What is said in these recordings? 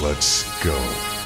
Let's go.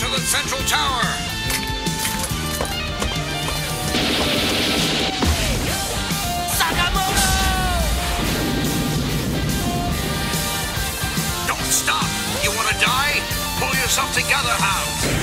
To the central tower! Sakamoto! Don't stop! You wanna die? Pull yourself together, Hound!